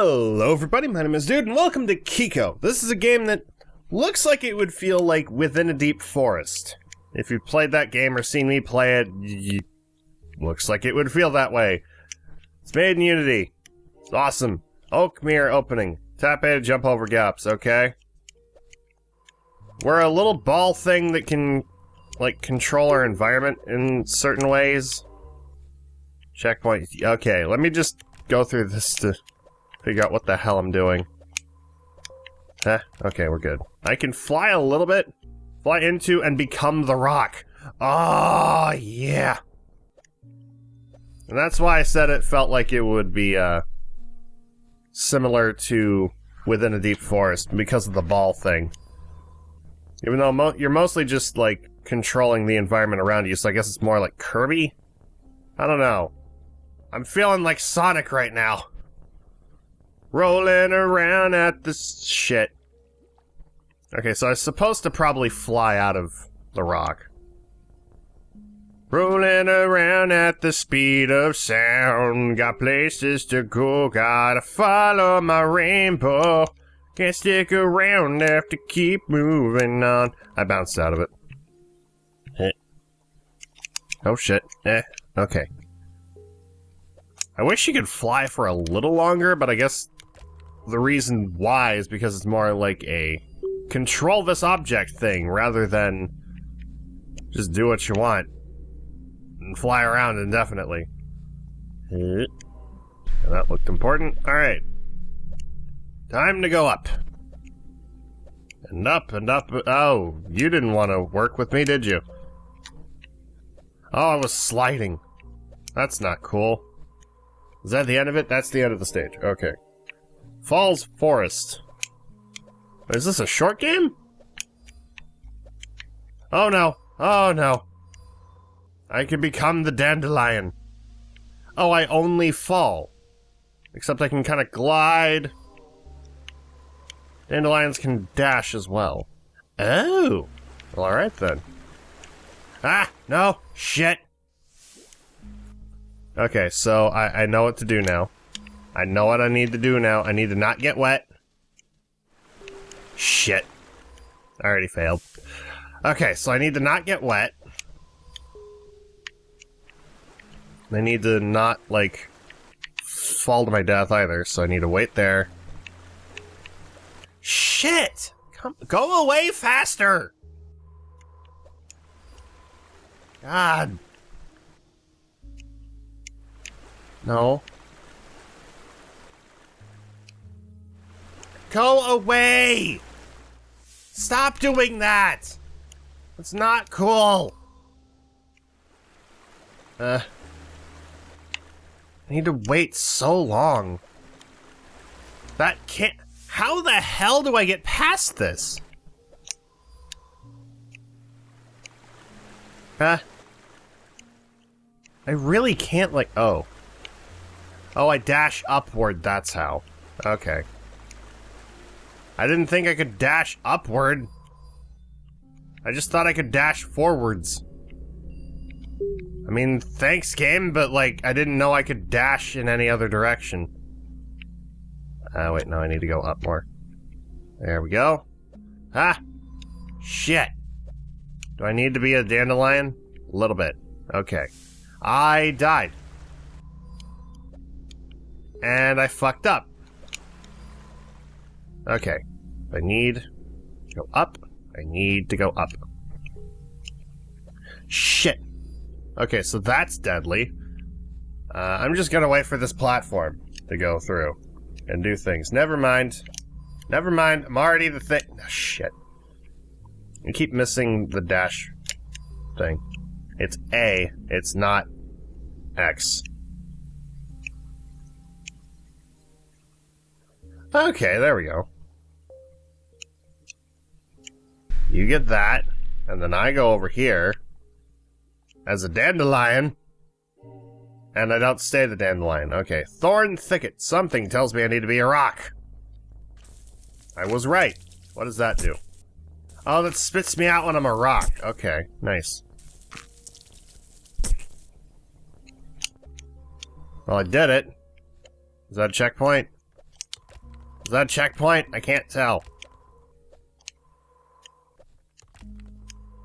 Hello, everybody. My name is Dood, and welcome to Kiko. This is a game that looks like it would feel like within a deep forest. If you played that game or seen me play it, looks like it would feel that way. It's made in Unity. It's awesome. Oak mirror opening. Tap A to jump over gaps, okay? We're a little ball thing that can, like, control our environment in certain ways. Checkpoint. Okay, let me just go through this to figure out what the hell I'm doing. Huh? Okay, we're good. I can fly a little bit. Fly into and become the rock. Oh, yeah. And that's why I said it felt like it would be, uh, similar to Within a Deep Forest because of the ball thing. Even though mo you're mostly just, like, controlling the environment around you, so I guess it's more like Kirby? I don't know. I'm feeling like Sonic right now. Rolling around at the shit. Okay, so I was supposed to probably fly out of the rock. Rolling around at the speed of sound. Got places to go, gotta follow my rainbow. Can't stick around, have to keep moving on. I bounced out of it. Oh shit. Eh. Okay. I wish you could fly for a little longer, but I guess the reason why is because it's more like a control this object thing rather than just do what you want and fly around indefinitely. That looked important. Alright. Time to go up. And up and up. Oh, you didn't want to work with me, did you? Oh, I was sliding. That's not cool. Is that the end of it? That's the end of the stage. Okay. Falls Forest. Is this a short game? Oh no. Oh no. I can become the dandelion. Oh, I only fall. Except I can kind of glide. Dandelions can dash as well. Oh. Well, alright then. Ah! No! Shit! Okay, so I, I know what to do now. I know what I need to do now. I need to not get wet. Shit. I already failed. Okay, so I need to not get wet. I need to not, like, fall to my death either, so I need to wait there. Shit! Come, go away faster! God. No. Go away! Stop doing that! It's not cool! Uh. I need to wait so long. That can't- How the hell do I get past this? Huh? I really can't, like- oh. Oh, I dash upward, that's how. Okay. I didn't think I could dash upward. I just thought I could dash forwards. I mean, thanks, game, but, like, I didn't know I could dash in any other direction. Ah, uh, wait, no, I need to go up more. There we go. Ah! Shit! Do I need to be a dandelion? A little bit. Okay. I died. And I fucked up. Okay. I need to go up. I need to go up. Shit. Okay, so that's deadly. Uh, I'm just gonna wait for this platform to go through and do things. Never mind. Never mind. I'm already the thing. Oh, shit. I keep missing the dash thing. It's A. It's not X. Okay, there we go. You get that, and then I go over here as a dandelion, and I don't stay the dandelion. Okay, thorn thicket. Something tells me I need to be a rock. I was right. What does that do? Oh, that spits me out when I'm a rock. Okay, nice. Well, I did it. Is that a checkpoint? Is that a checkpoint? I can't tell.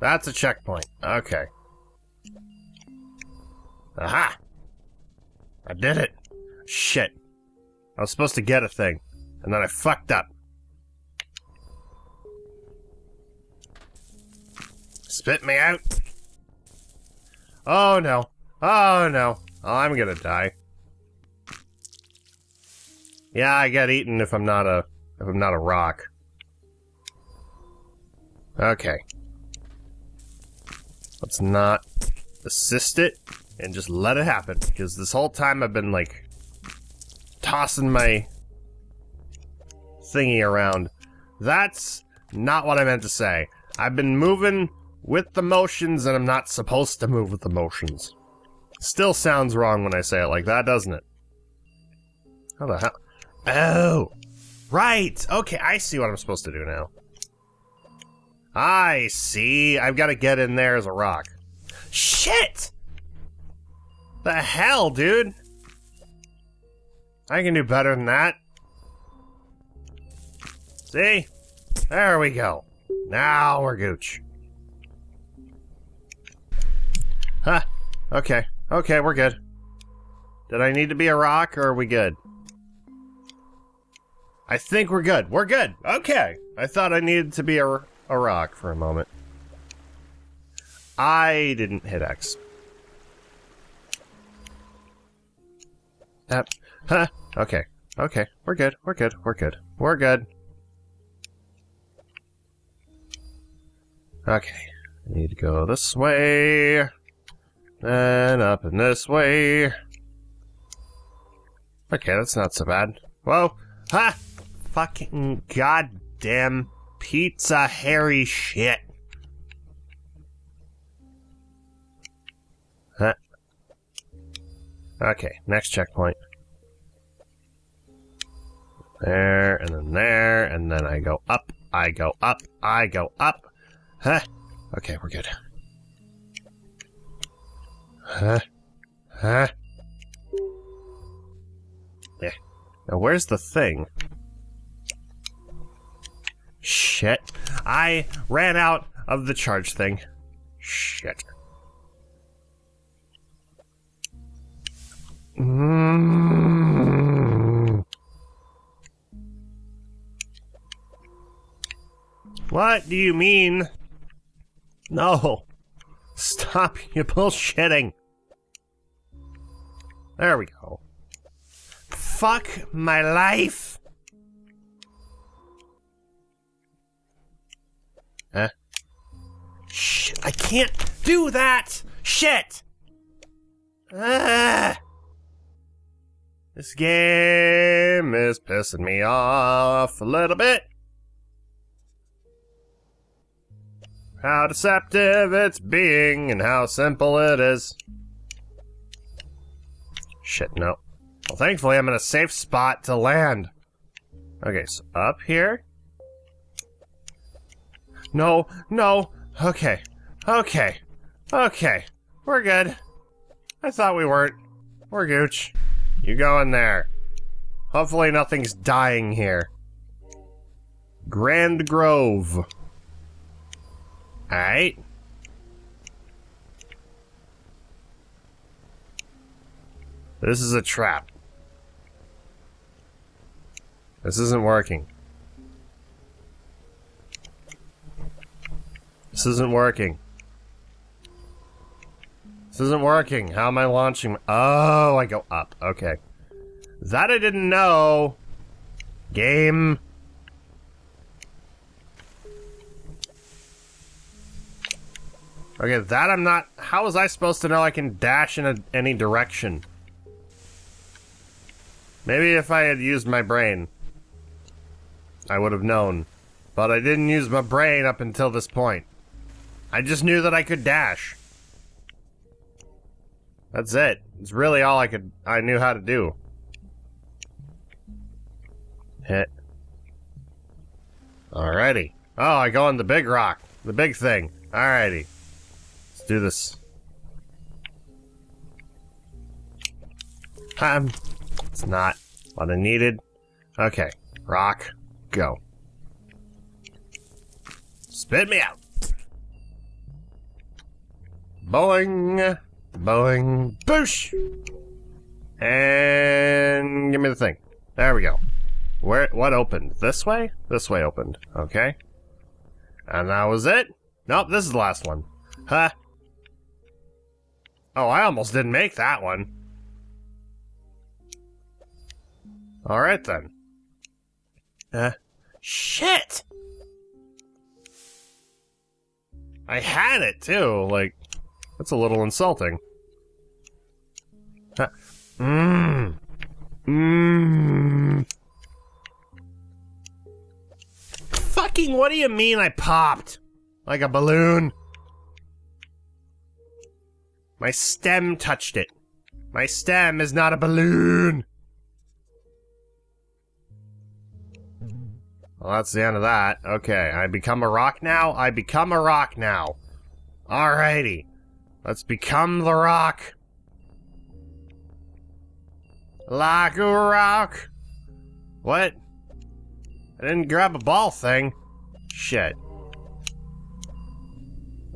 That's a checkpoint. Okay. Aha! I did it. Shit. I was supposed to get a thing, and then I fucked up. Spit me out. Oh no. Oh no. Oh, I'm gonna die. Yeah, I get eaten if I'm not a if I'm not a rock. Okay. Let's not assist it and just let it happen because this whole time I've been like tossing my thingy around. That's not what I meant to say. I've been moving with the motions and I'm not supposed to move with the motions. Still sounds wrong when I say it like that, doesn't it? How the hell? Oh! Right! Okay, I see what I'm supposed to do now. I see. I've got to get in there as a rock. Shit! The hell, dude? I can do better than that. See? There we go. Now we're gooch. Huh. Okay. Okay, we're good. Did I need to be a rock, or are we good? I think we're good. We're good. Okay. I thought I needed to be a, a rock for a moment. I didn't hit X. Yep. Huh. Okay. Okay. We're good. We're good. We're good. We're good. Okay. I need to go this way. And up and this way. Okay, that's not so bad. Whoa! Ha! Fucking goddamn pizza hairy shit. Huh. Okay, next checkpoint. There, and then there, and then I go up, I go up, I go up. Huh. Okay, we're good. Huh? Huh? Yeah. Now, where's the thing? Shit. I ran out of the charge thing. Shit. Mm. What do you mean? No. Stop your bullshitting. There we go. Fuck my life. Huh? Shit, I can't do that! Shit! Ah! This game is pissing me off a little bit. How deceptive it's being and how simple it is. Shit, no. Well, thankfully I'm in a safe spot to land. Okay, so up here. No, no. Okay, okay, okay. We're good. I thought we weren't. We're gooch. You go in there. Hopefully nothing's dying here. Grand Grove. Alright. This is a trap. This isn't working. This isn't working. This isn't working. How am I launching? Oh, I go up. Okay. That I didn't know. Game. Okay, that I'm not... How was I supposed to know I can dash in a, any direction? Maybe if I had used my brain, I would have known. But I didn't use my brain up until this point. I just knew that I could dash. That's it. It's really all I could... I knew how to do. Hit. Alrighty. Oh, I go on the big rock. The big thing. Alrighty Let's do this. Um, it's not what I needed. Okay, Rock, go. Spit me out. Boing, boing, boosh. And give me the thing. There we go. Where, what opened? This way? This way opened. Okay. And that was it? Nope, this is the last one. Huh. Oh, I almost didn't make that one. Alright then. Uh, shit! I had it too, like, that's a little insulting. Mmm. Mmm. Fucking, what do you mean I popped? Like a balloon? My stem touched it. My stem is not a balloon. Well, that's the end of that. Okay, I become a rock now? I become a rock now. Alrighty. Let's become the rock. Like a rock. What? I didn't grab a ball thing. Shit.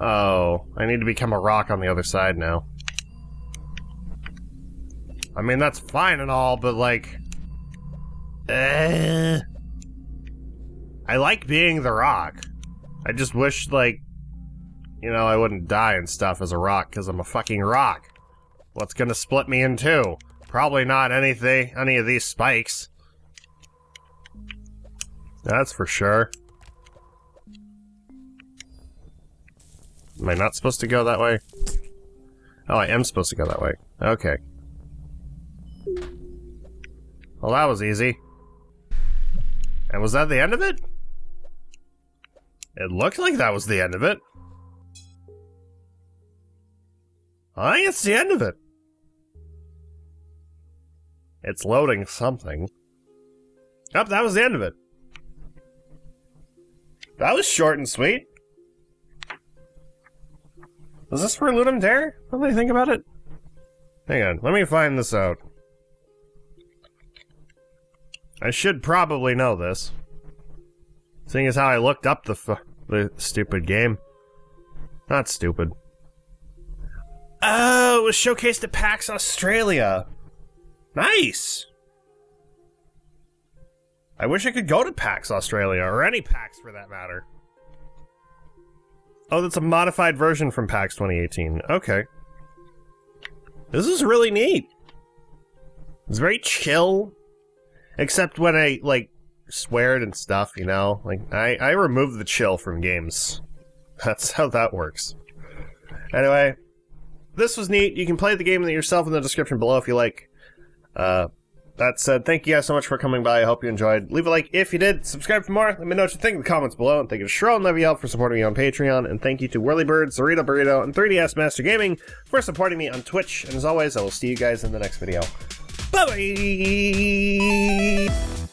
Oh, I need to become a rock on the other side now. I mean, that's fine and all, but like... Uh, I like being the rock. I just wish, like, you know, I wouldn't die and stuff as a rock, because I'm a fucking rock. What's gonna split me in two? Probably not anything, any of these spikes. That's for sure. Am I not supposed to go that way? Oh, I am supposed to go that way. Okay. Well, that was easy. And was that the end of it? It looked like that was the end of it. I think it's the end of it. It's loading something. Yep, that was the end of it. That was short and sweet. Is this for Ludum Dare? What do they think about it? Hang on, let me find this out. I should probably know this. Seeing as how I looked up the the stupid game. Not stupid. Oh, it was showcased at PAX Australia. Nice! I wish I could go to PAX Australia, or any PAX for that matter. Oh, that's a modified version from PAX 2018. Okay. This is really neat. It's very chill. Except when I, like, sweared and stuff, you know? Like, I, I remove the chill from games. That's how that works. Anyway, this was neat. You can play the game yourself in the description below if you like. Uh, that said, thank you guys so much for coming by. I hope you enjoyed. Leave a like if you did. Subscribe for more. Let me know what you think in the comments below. And thank you to Shroud and Levy for supporting me on Patreon. And thank you to Whirlybird, Zorito Burrito, and 3DS Master Gaming for supporting me on Twitch. And as always, I will see you guys in the next video. Bye bye!